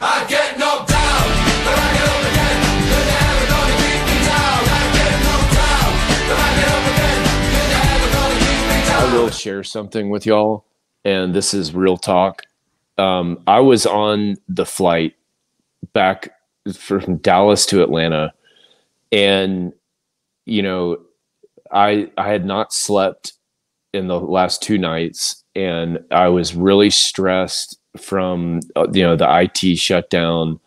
I get knocked down, but I get up again. You're never gonna keep me down. I get knocked down, but I get up again. You're never gonna keep me down. I will share something with y'all, and this is real talk. Um, I was on the flight back from Dallas to Atlanta, and you know, I I had not slept in the last two nights, and I was really stressed from uh, you know the IT shutdown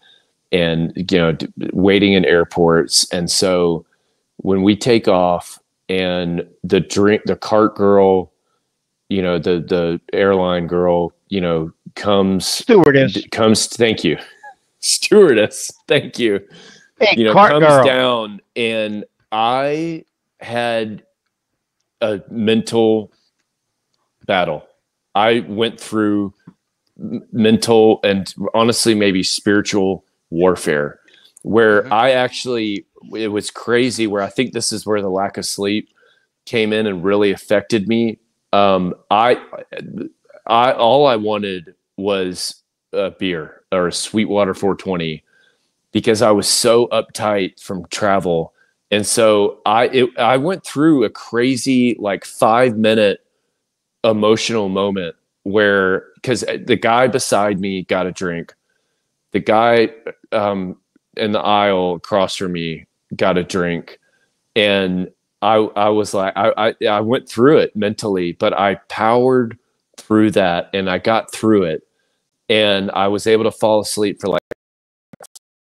and you know waiting in airports, and so when we take off and the drink the cart girl you know the the airline girl you know comes Stewardess. d- comes thank you stewardess thank you Hey, you know cart comes girl. down and i had a mental battle i went through mental and honestly maybe spiritual warfare where Mm-hmm. i actually it was crazy where i think this is where the lack of sleep came in and really affected me um i i all i wanted was a beer or a sweetwater 420 because I was so uptight from travel. And so I it, I went through a crazy like 5 minute emotional moment where cuz the guy beside me got a drink. The guy um in the aisle across from me got a drink and I I was like I I, I went through it mentally, but I powered through that and I got through it and I was able to fall asleep for like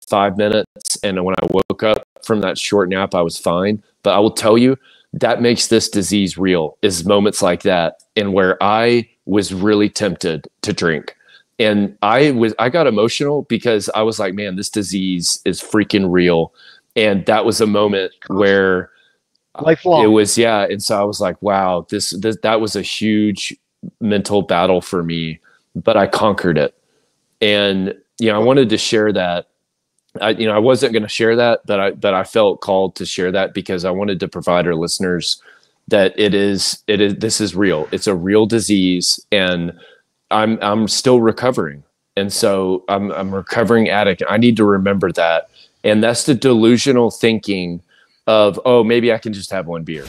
five minutes. And when I woke up from that short nap, I was fine. But I will tell you, that makes this disease real is moments like that and where I was really tempted to drink. And I was I got emotional because I was like, man, this disease is freaking real. And that was a moment oh where Lifelong. it was yeah and so i was like wow this, this that was a huge mental battle for me but i conquered it and you know i wanted to share that i you know i wasn't going to share that but i but i felt called to share that because i wanted to provide our listeners that it is it is this is real. It's a real disease and i'm i'm still recovering. And so i'm i'm recovering addict i need to remember that. And that's the delusional thinking of oh maybe i can just have one beer